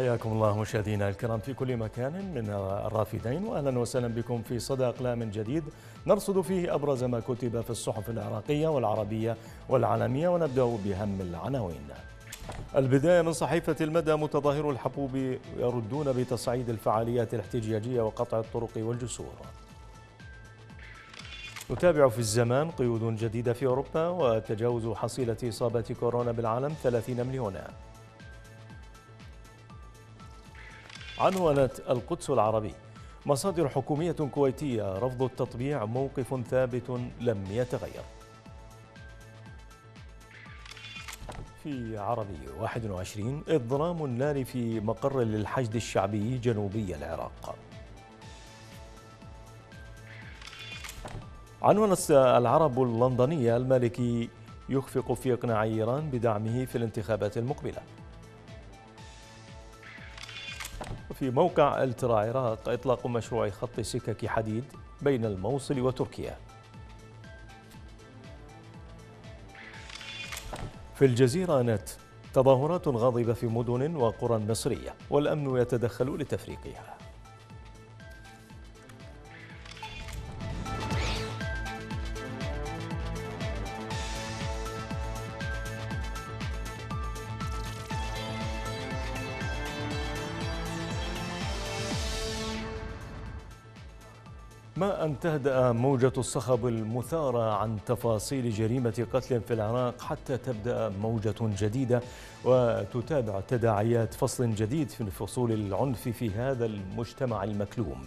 حياكم الله مشاهدينا الكرام في كل مكان من الرافدين واهلا وسهلا بكم في صدى اقلام جديد نرصد فيه أبرز ما كتب في الصحف العراقية والعربية والعالمية ونبدأ بهم العناوين. البداية من صحيفة المدى متظاهرو الحبوب يردون بتصعيد الفعاليات الاحتجاجية وقطع الطرق والجسور. نتابع في الزمان قيود جديدة في أوروبا وتجاوز حصيلة إصابة كورونا بالعالم 30 مليون. عنونت القدس العربي. مصادر حكومية كويتية رفض التطبيع موقف ثابت لم يتغير. في عربي 21 إضرام النار في مقر للحشد الشعبي جنوبي العراق. عنونت العرب اللندنية المالكي يخفق في إقناع إيران بدعمه في الانتخابات المقبلة. في موقع الترا عراق إطلاق مشروع خط سكك حديد بين الموصل وتركيا. في الجزيرة نت تظاهرات غاضبة في مدن وقرى مصرية والأمن يتدخل لتفريقها. أن تهدأ موجة الصخب المثارة عن تفاصيل جريمة قتل في العراق حتى تبدأ موجة جديدة وتتابع تداعيات فصل جديد في فصول العنف في هذا المجتمع المكلوم.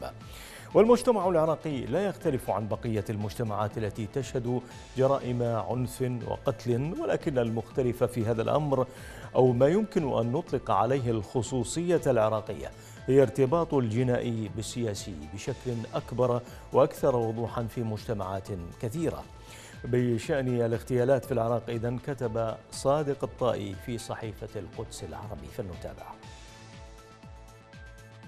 والمجتمع العراقي لا يختلف عن بقية المجتمعات التي تشهد جرائم عنف وقتل ولكن المختلف في هذا الأمر أو ما يمكن أن نطلق عليه الخصوصية العراقية. هي ارتباط الجنائي بالسياسي بشكل أكبر وأكثر وضوحا في مجتمعات كثيرة. بشأن الاغتيالات في العراق إذن كتب صادق الطائي في صحيفة القدس العربي. فلنتابع.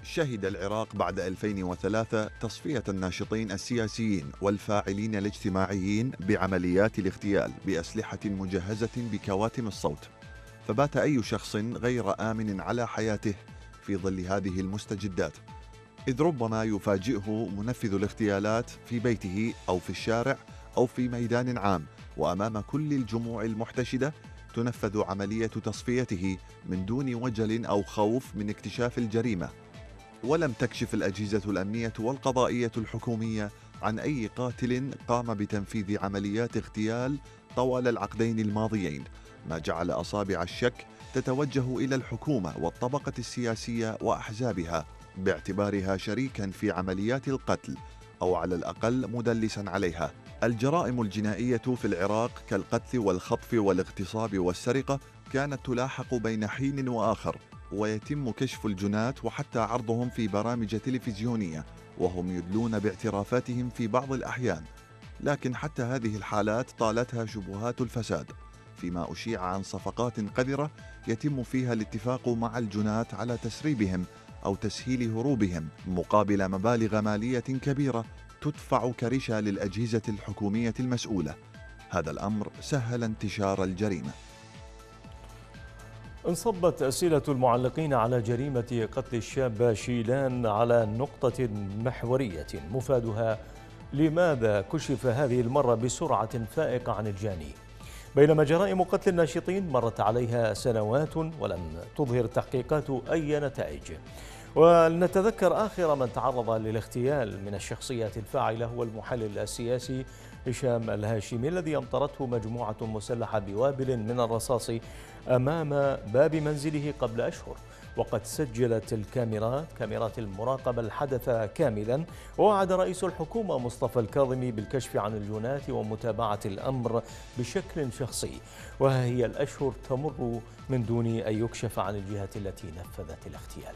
شهد العراق بعد 2003 تصفية الناشطين السياسيين والفاعلين الاجتماعيين بعمليات الاغتيال بأسلحة مجهزة بكواتم الصوت. فبات أي شخص غير آمن على حياته في ظل هذه المستجدات. إذ ربما يفاجئه منفذ الاغتيالات في بيته أو في الشارع أو في ميدان عام وأمام كل الجموع المحتشدة تنفذ عملية تصفيته من دون وجل أو خوف من اكتشاف الجريمة. ولم تكشف الأجهزة الأمنية والقضائية الحكومية عن أي قاتل قام بتنفيذ عمليات اغتيال طوال العقدين الماضيين ما جعل أصابع الشك تتوجه إلى الحكومة والطبقة السياسية وأحزابها باعتبارها شريكا في عمليات القتل أو على الأقل مدلسا عليها. الجرائم الجنائية في العراق كالقتل والخطف والاغتصاب والسرقة كانت تلاحق بين حين وآخر ويتم كشف الجنات وحتى عرضهم في برامج تلفزيونية وهم يدلون باعترافاتهم في بعض الأحيان لكن حتى هذه الحالات طالتها شبهات الفساد فيما أشيع عن صفقات قذرة يتم فيها الاتفاق مع الجنات على تسريبهم أو تسهيل هروبهم مقابل مبالغ مالية كبيرة تدفع كرشا للأجهزة الحكومية المسؤولة. هذا الأمر سهل انتشار الجريمة. انصبت أسئلة المعلقين على جريمة قتل الشاب شيلان على نقطة محورية مفادها لماذا كشف هذه المرة بسرعة فائقة عن الجاني؟ بينما جرائم قتل الناشطين مرت عليها سنوات ولم تظهر التحقيقات أي نتائج. ولنتذكر آخر من تعرض للاغتيال من الشخصيات الفاعلة هو المحلل السياسي هشام الهاشمي الذي أمطرته مجموعة مسلحة بوابل من الرصاص أمام باب منزله قبل أشهر. وقد سجلت الكاميرات كاميرات المراقبة الحدث كاملا ووعد رئيس الحكومة مصطفى الكاظمي بالكشف عن الجنات ومتابعة الأمر بشكل شخصي. وها هي الأشهر تمر من دون أن يكشف عن الجهة التي نفذت الاغتيال.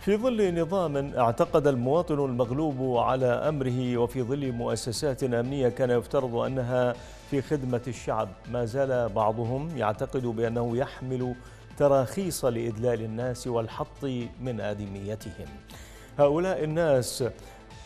في ظل نظام اعتقد المواطن المغلوب على أمره وفي ظل مؤسسات أمنية كان يفترض أنها في خدمة الشعب ما زال بعضهم يعتقد بأنه يحمل تراخيص لادلال الناس والحط من أدميتهم. هؤلاء الناس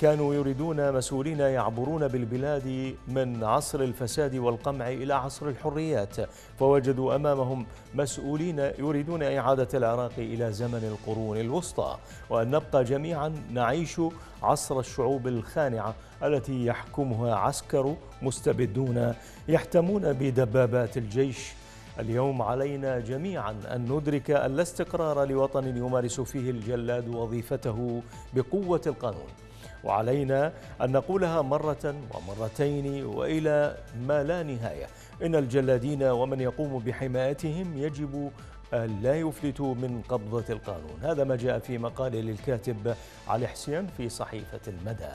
كانوا يريدون مسؤولين يعبرون بالبلاد من عصر الفساد والقمع إلى عصر الحريات فوجدوا أمامهم مسؤولين يريدون إعادة العراق إلى زمن القرون الوسطى وأن نبقى جميعا نعيش عصر الشعوب الخانعة التي يحكمها عسكر مستبدون يحتمون بدبابات الجيش. اليوم علينا جميعا أن ندرك أن لا استقرار لوطن يمارس فيه الجلاد وظيفته بقوة القانون. وعلينا أن نقولها مرة ومرتين وإلى ما لا نهاية. إن الجلادين ومن يقوم بحمايتهم يجب لا يفلتوا من قبضة القانون. هذا ما جاء في مقال للكاتب علي حسين في صحيفة المدى.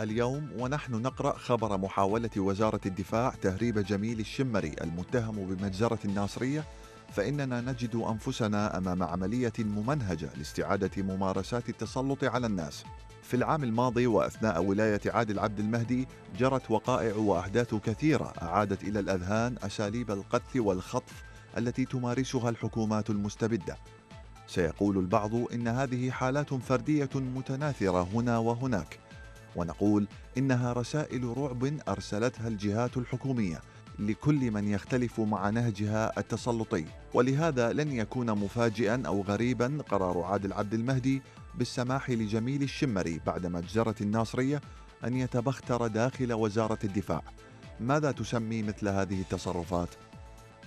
اليوم ونحن نقرأ خبر محاولة وزارة الدفاع تهريب جميل الشمري المتهم بمجزرة الناصرية فإننا نجد أنفسنا أمام عملية ممنهجة لاستعادة ممارسات التسلط على الناس. في العام الماضي وأثناء ولاية عادل عبد المهدي جرت وقائع وأحداث كثيرة أعادت إلى الأذهان أساليب القتل والخطف التي تمارسها الحكومات المستبدة. سيقول البعض إن هذه حالات فردية متناثرة هنا وهناك. ونقول إنها رسائل رعب أرسلتها الجهات الحكومية لكل من يختلف مع نهجها التسلطي ولهذا لن يكون مفاجئا أو غريبا قرار عادل عبد المهدي بالسماح لجميل الشمري بعد مجزرة الناصرية أن يتبختر داخل وزارة الدفاع ماذا تسمي مثل هذه التصرفات؟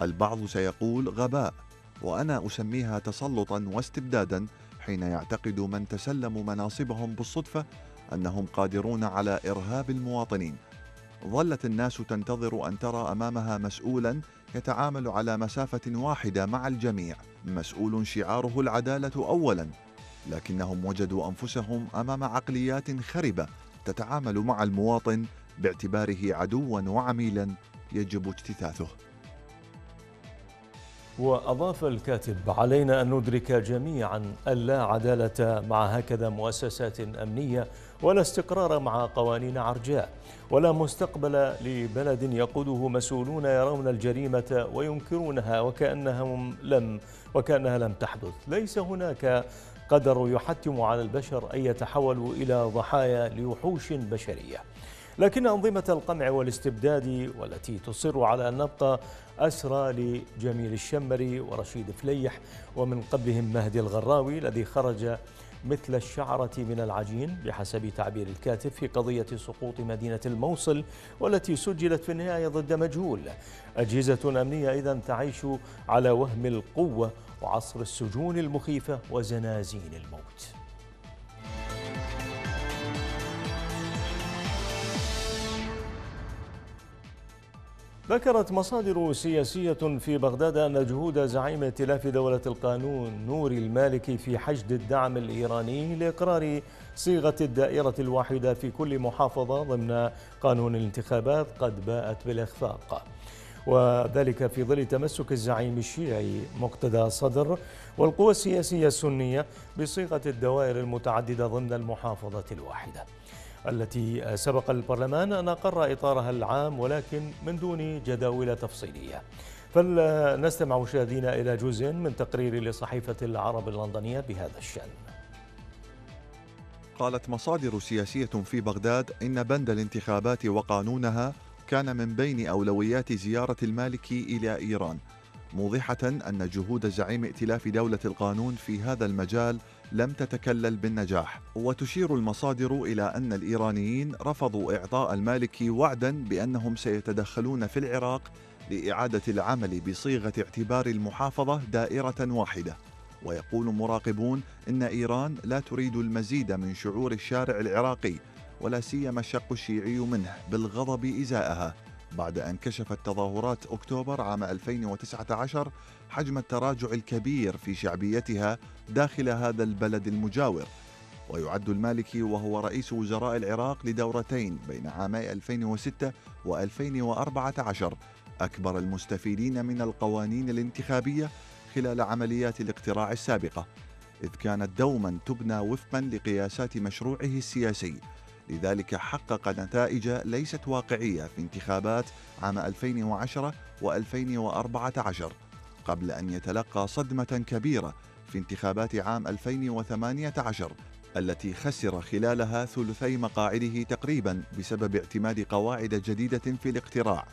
البعض سيقول غباء وأنا أسميها تسلطا واستبدادا حين يعتقد من تسلموا مناصبهم بالصدفة أنهم قادرون على إرهاب المواطنين ظلت الناس تنتظر أن ترى أمامها مسؤولا يتعامل على مسافة واحدة مع الجميع. مسؤول شعاره العدالة اولا لكنهم وجدوا أنفسهم أمام عقليات خربة تتعامل مع المواطن باعتباره عدوا وعميلا يجب اجتثاثه. وأضاف الكاتب علينا أن ندرك جميعا أن لا عدالة مع هكذا مؤسسات أمنية ولا استقرار مع قوانين عرجاء ولا مستقبل لبلد يقوده مسؤولون يرون الجريمة وينكرونها وكأنهم لم وكأنها لم تحدث. ليس هناك قدر يحتم على البشر أن يتحولوا إلى ضحايا لوحوش بشرية. لكن أنظمة القمع والاستبداد والتي تصر على أن نبقى أسرى لجميل الشمري ورشيد فليح ومن قبلهم مهدي الغراوي الذي خرج مثل الشعرة من العجين بحسب تعبير الكاتب في قضية سقوط مدينة الموصل والتي سجلت في النهاية ضد مجهول. أجهزة أمنية إذا تعيش على وهم القوة وعصر السجون المخيفة وزنازين الموت. ذكرت مصادر سياسية في بغداد أن جهود زعيم ائتلاف دولة القانون نوري المالكي في حشد الدعم الإيراني لإقرار صيغة الدائرة الواحدة في كل محافظة ضمن قانون الانتخابات قد باءت بالإخفاق. وذلك في ظل تمسك الزعيم الشيعي مقتدى صدر والقوى السياسية السنية بصيغة الدوائر المتعددة ضمن المحافظة الواحدة. التي سبق البرلمان أن أقر إطارها العام ولكن من دون جداول تفصيلية. فلنستمع مشاهدينا إلى جزء من تقرير لصحيفة العرب اللندنية بهذا الشأن. قالت مصادر سياسية في بغداد إن بند الانتخابات وقانونها كان من بين أولويات زيارة المالكي إلى إيران موضحة أن جهود زعيم ائتلاف دولة القانون في هذا المجال لم تتكلل بالنجاح وتشير المصادر إلى أن الإيرانيين رفضوا إعطاء المالكي وعدا بأنهم سيتدخلون في العراق لإعادة العمل بصيغة اعتبار المحافظة دائرة واحدة. ويقول مراقبون إن إيران لا تريد المزيد من شعور الشارع العراقي ولا سيما الشق الشيعي منه بالغضب إزاءها. بعد أن كشفت تظاهرات أكتوبر عام 2019 حجم التراجع الكبير في شعبيتها داخل هذا البلد المجاور. ويعد المالكي وهو رئيس وزراء العراق لدورتين بين عامي 2006 و2014 أكبر المستفيدين من القوانين الانتخابية خلال عمليات الاقتراع السابقة إذ كانت دوما تبنى وفقا لقياسات مشروعه السياسي. لذلك حقق نتائج ليست واقعية في انتخابات عام 2010 و2014 قبل أن يتلقى صدمة كبيرة في انتخابات عام 2018 التي خسر خلالها ثلثي مقاعده تقريبا بسبب اعتماد قواعد جديدة في الاقتراع.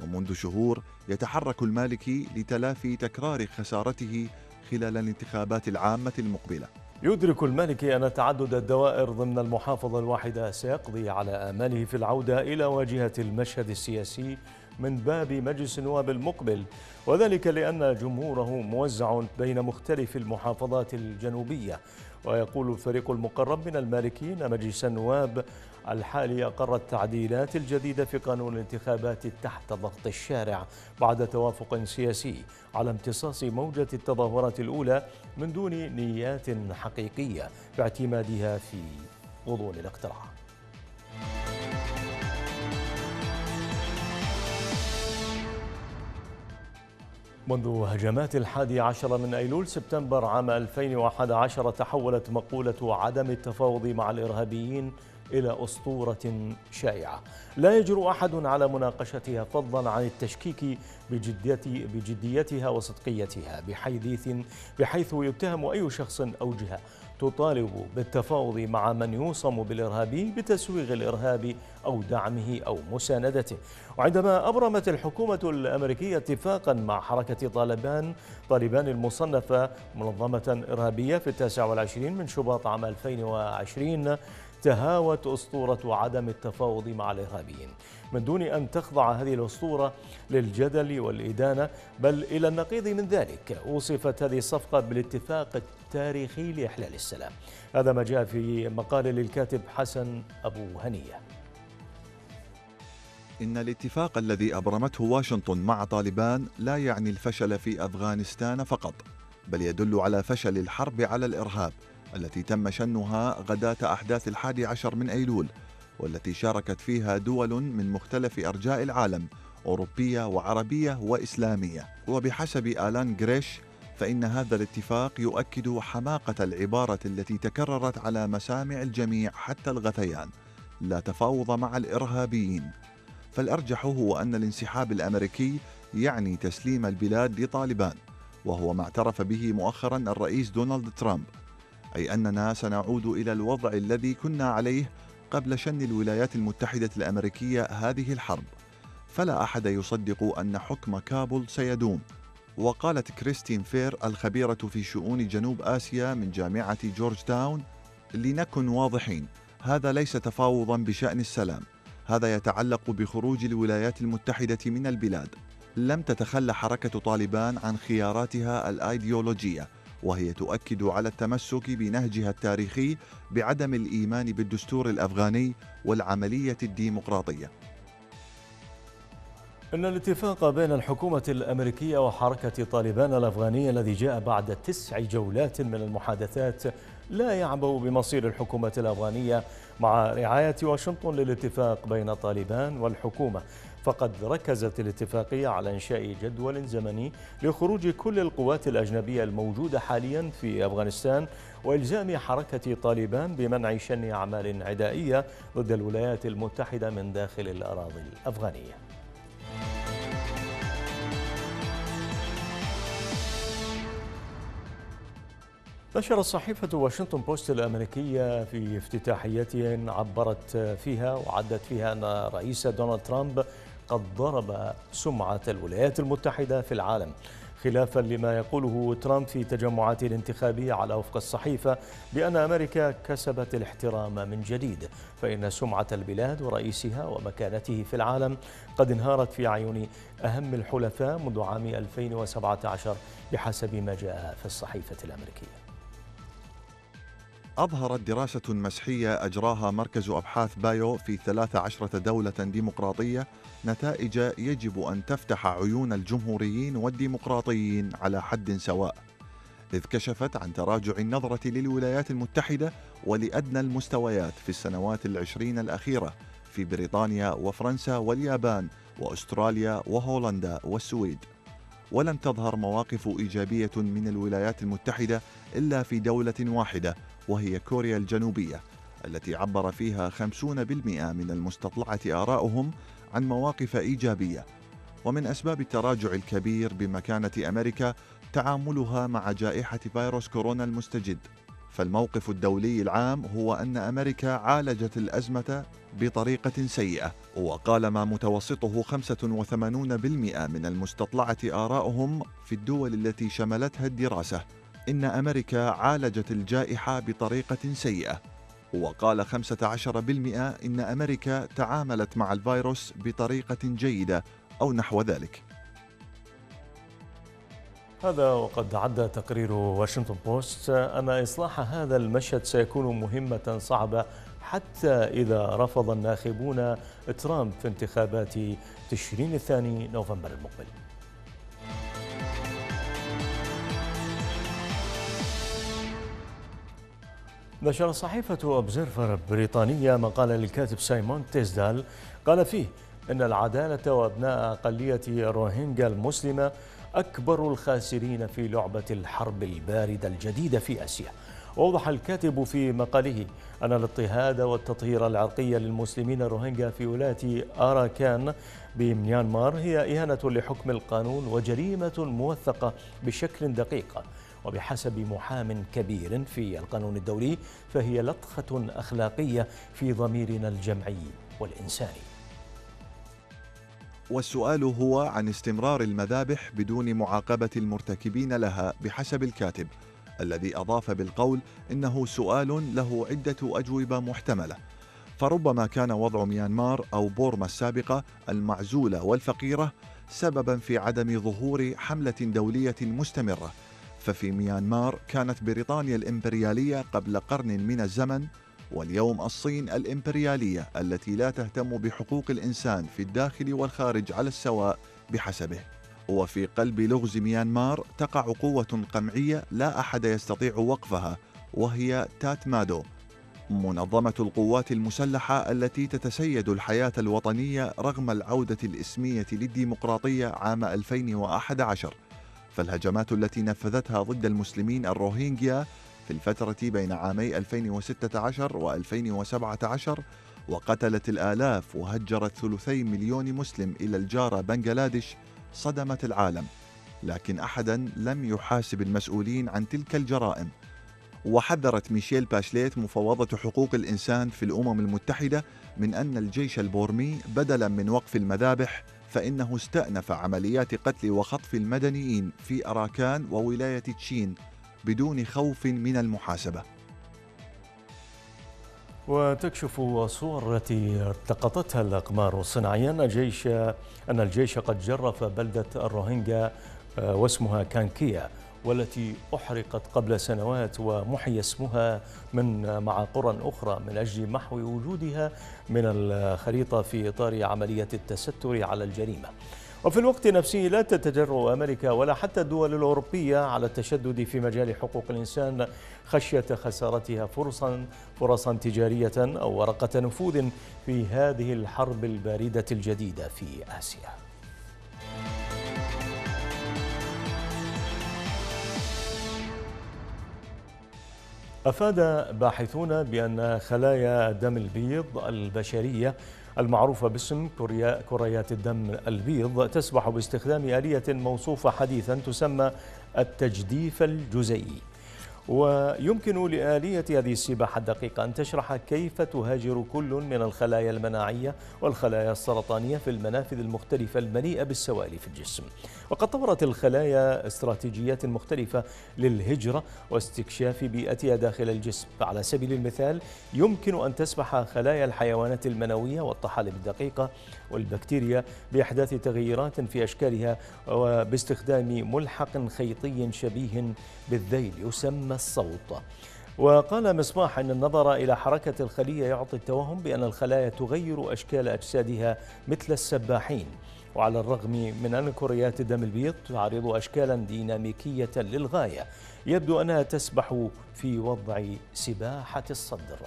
ومنذ شهور يتحرك المالكي لتلافي تكرار خسارته خلال الانتخابات العامة المقبلة. يدرك المالكي أن تعدد الدوائر ضمن المحافظة الواحدة سيقضي على آماله في العودة إلى واجهة المشهد السياسي من باب مجلس النواب المقبل وذلك لأن جمهوره موزع بين مختلف المحافظات الجنوبية. ويقول الفريق المقرب من المالكين مجلس النواب الحالي أقر التعديلات الجديدة في قانون الانتخابات تحت ضغط الشارع بعد توافق سياسي على امتصاص موجة التظاهرات الأولى من دون نيات حقيقية باعتمادها في غضون الاقتراع. منذ هجمات الحادي عشر من أيلول سبتمبر عام 2011 تحولت مقولة عدم التفاوض مع الإرهابيين إلى أسطورة شائعة. لا يجرؤ أحد على مناقشتها فضلا عن التشكيك بجديتها وصدقيتها بحيث بحيث يتهم أي شخص أو جهة. تطالب بالتفاوض مع من يوصم بالإرهاب بتسويغ الإرهاب أو دعمه أو مساندته. وعندما أبرمت الحكومة الأمريكية اتفاقا مع حركة طالبان طالبان المصنفة منظمة إرهابية في التاسع والعشرين من شباط عام 2020 تهاوت أسطورة عدم التفاوض مع الإرهابيين. من دون أن تخضع هذه الأسطورة للجدل والإدانة بل إلى النقيض من ذلك وصفت هذه الصفقة بالاتفاق التاريخي لإحلال السلام. هذا ما جاء في مقال للكاتب حسن أبو هنية. إن الاتفاق الذي أبرمته واشنطن مع طالبان لا يعني الفشل في أفغانستان فقط بل يدل على فشل الحرب على الإرهاب التي تم شنها غداة أحداث الحادي عشر من أيلول والتي شاركت فيها دول من مختلف أرجاء العالم أوروبية وعربية وإسلامية. وبحسب آلان جريش فإن هذا الاتفاق يؤكد حماقة العبارة التي تكررت على مسامع الجميع حتى الغثيان لا تفاوض مع الإرهابيين. فالأرجح هو أن الانسحاب الأمريكي يعني تسليم البلاد لطالبان وهو ما اعترف به مؤخرا الرئيس دونالد ترامب. أي أننا سنعود إلى الوضع الذي كنا عليه قبل شن الولايات المتحدة الأمريكية هذه الحرب. فلا أحد يصدق أن حكم كابول سيدوم. وقالت كريستين فير الخبيرة في شؤون جنوب آسيا من جامعة جورج تاون لنكن واضحين هذا ليس تفاوضا بشأن السلام. هذا يتعلق بخروج الولايات المتحدة من البلاد. لم تتخلى حركة طالبان عن خياراتها الأيديولوجية. وهي تؤكد على التمسك بنهجها التاريخي بعدم الإيمان بالدستور الأفغاني والعملية الديمقراطية. إن الاتفاق بين الحكومة الأمريكية وحركة طالبان الافغانيه الذي جاء بعد تسع جولات من المحادثات لا يعبأ بمصير الحكومة الأفغانية مع رعاية واشنطن للاتفاق بين طالبان والحكومة. فقد ركزت الاتفاقية على إنشاء جدول زمني لخروج كل القوات الأجنبية الموجودة حاليا في أفغانستان وإلزام حركة طالبان بمنع شن أعمال عدائية ضد الولايات المتحدة من داخل الأراضي الأفغانية. نشرت صحيفة واشنطن بوست الأمريكية في افتتاحية عبرت فيها وعدت فيها أن رئيس دونالد ترامب قد ضرب سمعة الولايات المتحدة في العالم. خلافا لما يقوله ترامب في تجمعاته الانتخابية على وفق الصحيفة بأن أمريكا كسبت الاحترام من جديد فإن سمعة البلاد ورئيسها ومكانته في العالم قد انهارت في عيون أهم الحلفاء منذ عام 2017 بحسب ما جاء في الصحيفة الأمريكية. أظهرت دراسة مسحية أجراها مركز أبحاث بايو في 13 دولة ديمقراطية نتائج يجب أن تفتح عيون الجمهوريين والديمقراطيين على حد سواء. إذ كشفت عن تراجع النظرة للولايات المتحدة ولأدنى المستويات في السنوات العشرين الأخيرة في بريطانيا وفرنسا واليابان وأستراليا وهولندا والسويد. ولم تظهر مواقف إيجابية من الولايات المتحدة إلا في دولة واحدة وهي كوريا الجنوبية التي عبر فيها 50% من المستطلعة آراؤهم عن مواقف إيجابية. ومن أسباب التراجع الكبير بمكانة أمريكا تعاملها مع جائحة فيروس كورونا المستجد. فالموقف الدولي العام هو أن أمريكا عالجت الأزمة بطريقة سيئة وقال ما متوسطه 85% من المستطلعة آراؤهم في الدول التي شملتها الدراسة. إن أمريكا عالجت الجائحة بطريقة سيئة. وقال 15% إن أمريكا تعاملت مع الفيروس بطريقة جيدة أو نحو ذلك. هذا وقد عد تقرير واشنطن بوست. أن إصلاح هذا المشهد سيكون مهمة صعبة حتى إذا رفض الناخبون ترامب في انتخابات تشرين الثاني نوفمبر المقبل. نشر صحيفة أوبزرفر البريطانية مقال للكاتب سايمون تيزدال قال فيه إن العدالة وأبناء أقلية روهينجا المسلمة أكبر الخاسرين في لعبة الحرب الباردة الجديدة في آسيا. وأوضح الكاتب في مقاله أن الاضطهاد والتطهير العرقي للمسلمين الروهينجا في ولاية آراكان بميانمار هي إهانة لحكم القانون وجريمة موثقة بشكل دقيق. وبحسب محام كبير في القانون الدولي فهي لطخة أخلاقية في ضميرنا الجمعي والإنساني. والسؤال هو عن استمرار المذابح بدون معاقبة المرتكبين لها بحسب الكاتب الذي أضاف بالقول إنه سؤال له عدة أجوبة محتملة. فربما كان وضع ميانمار أو بورما السابقة المعزولة والفقيرة سببا في عدم ظهور حملة دولية مستمرة ففي ميانمار كانت بريطانيا الإمبريالية قبل قرن من الزمن واليوم الصين الإمبريالية التي لا تهتم بحقوق الإنسان في الداخل والخارج على السواء بحسبه. وفي قلب لغز ميانمار تقع قوة قمعية لا أحد يستطيع وقفها وهي تات مادو منظمة القوات المسلحة التي تتسيد الحياة الوطنية رغم العودة الإسمية للديمقراطية عام 2011 فالهجمات التي نفذتها ضد المسلمين الروهينجيا في الفترة بين عامي 2016 و 2017 وقتلت الآلاف وهجرت ثلثي مليون مسلم إلى الجارة بنغلاديش صدمت العالم. لكن أحدا لم يحاسب المسؤولين عن تلك الجرائم. وحذرت ميشيل باشليت مفوضة حقوق الإنسان في الأمم المتحدة من أن الجيش البورمي بدلا من وقف المذابح فإنه استأنف عمليات قتل وخطف المدنيين في أراكان وولاية تشين بدون خوف من المحاسبة. وتكشف الصور التي التقطتها الأقمار الصناعية أن الجيش أن الجيش قد جرف بلدة الروهينجا آه، واسمها كانكيا. والتي أحرقت قبل سنوات ومحي اسمها من مع قرى أخرى من أجل محو وجودها من الخريطة في إطار عملية التستر على الجريمة. وفي الوقت نفسه لا تتجرأ أمريكا ولا حتى الدول الأوروبية على التشدد في مجال حقوق الإنسان خشية خسارتها فرصا فرصا تجارية أو ورقة نفوذ في هذه الحرب الباردة الجديدة في آسيا. أفاد باحثون بأن خلايا دم البيض البشرية المعروفة باسم كريات الدم البيض تسبح باستخدام آلية موصوفة حديثا تسمى التجديف الجزيئي. ويمكن لآلية هذه السباحة الدقيقة أن تشرح كيف تهاجر كل من الخلايا المناعية والخلايا السرطانية في المنافذ المختلفة المليئة بالسوائل في الجسم. وقد طورت الخلايا استراتيجيات مختلفة للهجرة واستكشاف بيئتها داخل الجسم. فعلى سبيل المثال يمكن أن تسبح خلايا الحيوانات المنوية والطحالب الدقيقة والبكتيريا بإحداث تغيرات في أشكالها وباستخدام ملحق خيطي شبيه بالذيل يسمى الصوت. وقال مصباح أن النظر إلى حركة الخلية يعطي التوهم بأن الخلايا تغير أشكال أجسادها مثل السباحين. وعلى الرغم من أن كريات الدم البيض تعرض أشكالا ديناميكية للغاية. يبدو أنها تسبح في وضع سباحة الصدر.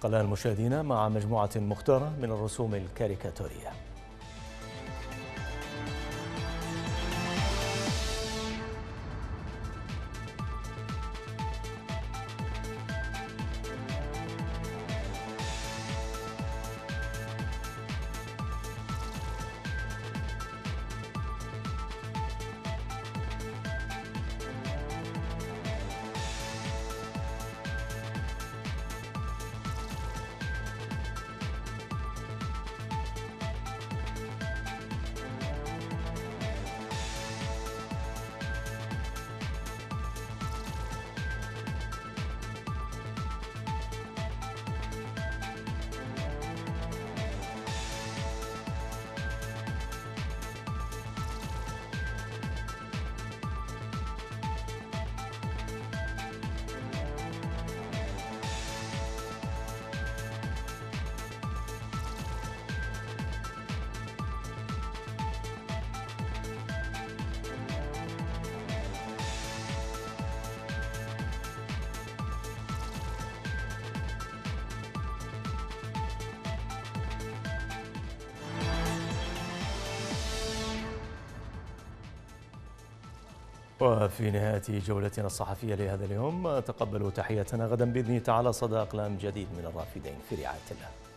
قلال المشاهدين مع مجموعة مختارة من الرسوم الكاريكاتورية. وفي نهاية جولتنا الصحفية لهذا اليوم تقبلوا تحياتنا غدا بإذن تعالى صدى أقلام جديد من الرافدين في رعاية الله.